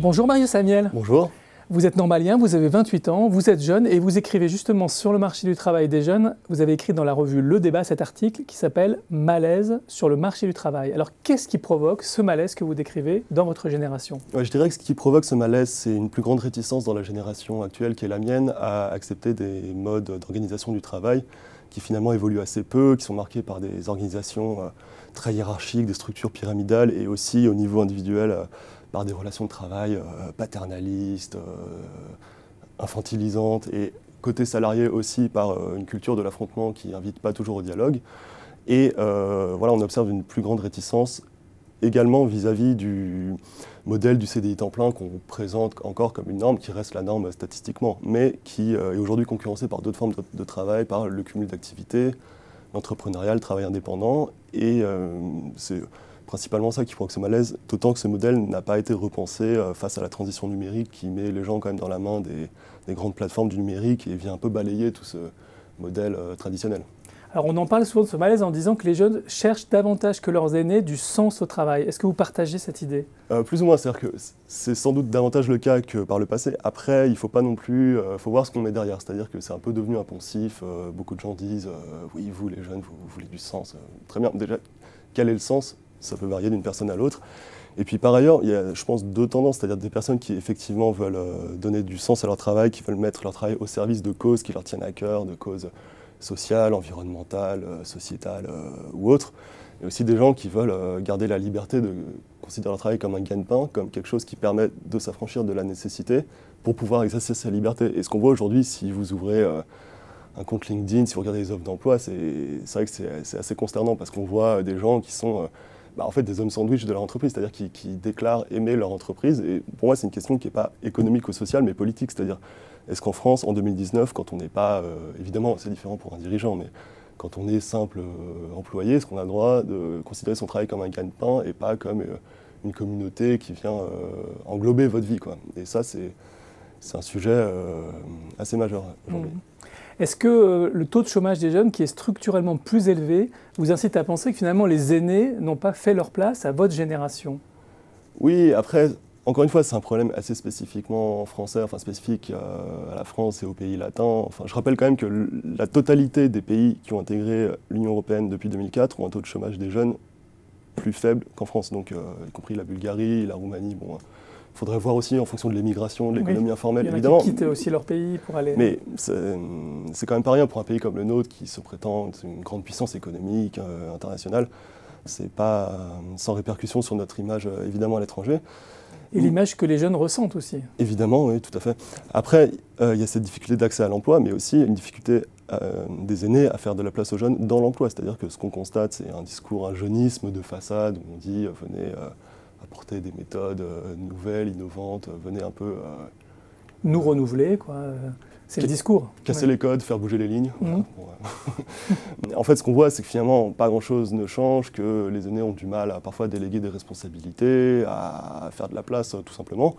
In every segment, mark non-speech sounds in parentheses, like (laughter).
Bonjour Mario Samiel. Bonjour. Vous êtes normalien, vous avez 28 ans, vous êtes jeune et vous écrivez justement sur le marché du travail des jeunes. Vous avez écrit dans la revue Le Débat cet article qui s'appelle Malaise sur le marché du travail. Alors qu'est-ce qui provoque ce malaise que vous décrivez dans votre génération? Je dirais que ce qui provoque ce malaise, c'est une plus grande réticence dans la génération actuelle qui est la mienne à accepter des modes d'organisation du travail qui finalement évoluent assez peu, qui sont marqués par des organisations euh, très hiérarchiques, des structures pyramidales et aussi au niveau individuel euh, par des relations de travail euh, paternalistes, euh, infantilisantes, et côté salarié aussi par euh, une culture de l'affrontement qui n'invite pas toujours au dialogue. Et voilà, on observe une plus grande réticence également vis-à-vis du modèle du CDI temps plein qu'on présente encore comme une norme qui reste la norme statistiquement, mais qui est aujourd'hui concurrencée par d'autres formes de, travail, par le cumul d'activités, l'entrepreneuriat, le travail indépendant. Et c'est principalement ça qui provoque ce malaise, d'autant que ce modèle n'a pas été repensé euh, face à la transition numérique qui met les gens quand même dans la main des, grandes plateformes du numérique et vient un peu balayer tout ce modèle euh, traditionnel. Alors on en parle souvent de ce malaise en disant que les jeunes cherchent davantage que leurs aînés du sens au travail. Est-ce que vous partagez cette idée? Euh, Plus ou moins, c'est-à-dire que c'est sans doute davantage le cas que par le passé. Après, il ne faut pas non plus, il faut voir ce qu'on met derrière. C'est-à-dire que c'est un peu devenu impensif. beaucoup de gens disent, oui, vous les jeunes, vous, vous voulez du sens. très bien, déjà, quel est le sens? Ça peut varier d'une personne à l'autre. Et puis par ailleurs, il y a, je pense, deux tendances, c'est-à-dire des personnes qui effectivement veulent euh, donner du sens à leur travail, qui veulent mettre leur travail au service de causes qui leur tiennent à cœur, de causes sociales, environnementales, euh, sociétales euh, ou autres. Et aussi des gens qui veulent garder la liberté de considérer leur travail comme un gagne-pain, comme quelque chose qui permet de s'affranchir de la nécessité pour pouvoir exercer sa liberté. Et ce qu'on voit aujourd'hui, si vous ouvrez un compte LinkedIn, si vous regardez les offres d'emploi, c'est vrai que c'est assez consternant parce qu'on voit des gens qui sont bah, en fait, des hommes sandwich de leur entreprise, c'est-à-dire qui, déclarent aimer leur entreprise. Et pour moi, c'est une question qui n'est pas économique ou sociale, mais politique. C'est-à-dire, est-ce qu'en France, en 2019, quand on n'est pas, euh, évidemment, c'est différent pour un dirigeant, mais quand on est simple euh, employé, est-ce qu'on a le droit de considérer son travail comme un gagne-pain et pas comme euh, une communauté qui vient englober votre vie. Et ça, c'est un sujet assez majeur aujourd'hui. Mmh. Est-ce que euh, le taux de chômage des jeunes, qui est structurellement plus élevé, vous incite à penser que finalement les aînés n'ont pas fait leur place à votre génération? Oui, après, encore une fois, c'est un problème assez spécifiquement français, enfin spécifique euh, à la France et aux pays latins. Je rappelle quand même que la totalité des pays qui ont intégré l'Union européenne depuis 2004 ont un taux de chômage des jeunes plus faible qu'en France, donc euh, y compris la Bulgarie, la Roumanie. Bon, il faudrait voir aussi en fonction de l'émigration, de l'économie informelle, Il y en évidemment. Qui quittent aussi leur pays pour aller. Mais c'est quand même pas rien pour un pays comme le nôtre qui se prétend une grande puissance économique euh, internationale. C'est pas euh, sans répercussion sur notre image euh, évidemment à l'étranger. Et l'image que les jeunes ressentent aussi. Évidemment, oui, tout à fait. Après, il y a cette difficulté d'accès à l'emploi, mais aussi une difficulté des aînés à faire de la place aux jeunes dans l'emploi. C'est-à-dire que ce qu'on constate, c'est un discours, un jeunisme de façade où on dit venez apporter des méthodes euh, nouvelles, innovantes, euh, venez un peu... Euh, Nous renouveler, quoi. C'est le discours. Casser les codes, faire bouger les lignes. Mhm. (laughs) en fait, ce qu'on voit, c'est que finalement, pas grand-chose ne change, que les aînés ont du mal à parfois déléguer des responsabilités, à faire de la place, tout simplement.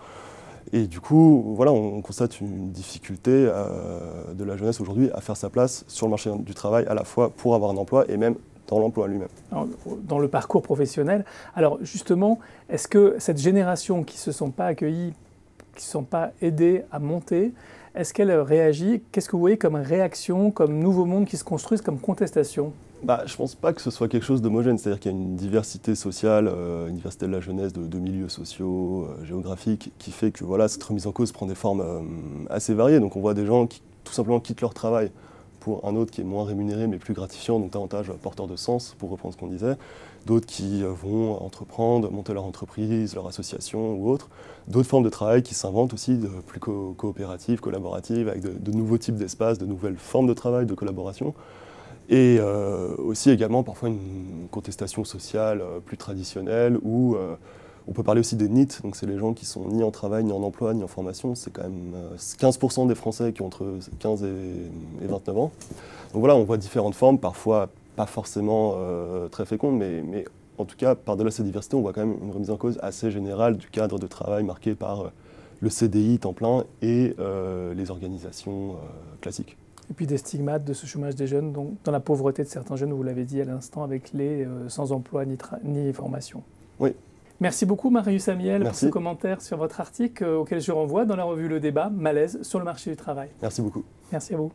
Et du coup, voilà, on constate une difficulté de la jeunesse aujourd'hui à faire sa place sur le marché du travail, à la fois pour avoir un emploi et même dans l'emploi lui-même. Dans le parcours professionnel. Alors justement, est-ce que cette génération qui ne se sont pas accueillis, qui ne se sont pas aidés à monter, est-ce qu'elle réagit? Qu'est-ce que vous voyez comme réaction, comme nouveau monde qui se construise, comme contestation? Bah, je ne pense pas que ce soit quelque chose d'homogène, c'est-à-dire qu'il y a une diversité sociale, euh, une diversité de la jeunesse, de, milieux sociaux, euh, géographiques, qui fait que voilà, cette remise en cause prend des formes euh, assez variées. Donc on voit des gens qui tout simplement quittent leur travail pour un autre qui est moins rémunéré mais plus gratifiant, donc davantage porteur de sens, pour reprendre ce qu'on disait. D'autres qui euh, vont entreprendre, monter leur entreprise, leur association ou autre. D'autres formes de travail qui s'inventent aussi de plus coopératives, collaboratives, avec de, nouveaux types d'espaces, de nouvelles formes de travail, de collaboration. Et euh, aussi également parfois une contestation sociale euh, plus traditionnelle où on peut parler aussi des NIT, donc c'est les gens qui sont ni en travail, ni en emploi, ni en formation. C'est quand même 15% euh, des Français qui ont entre 15 et 29 ans. Donc voilà, on voit différentes formes, parfois pas forcément euh, très fécondes, mais, mais, en tout cas, par-delà cette diversité, on voit quand même une remise en cause assez générale du cadre de travail marqué par euh, le CDI temps plein et les organisations classiques. Et puis des stigmates de ce chômage des jeunes, donc dans la pauvreté de certains jeunes, vous l'avez dit à l'instant, avec les sans emploi ni, ni formation. Oui, Merci beaucoup Marius Amiel Merci. pour ce commentaire sur votre article euh, auquel je renvoie dans la revue Le Débat, Malaise sur le marché du travail. Merci beaucoup. Merci à vous.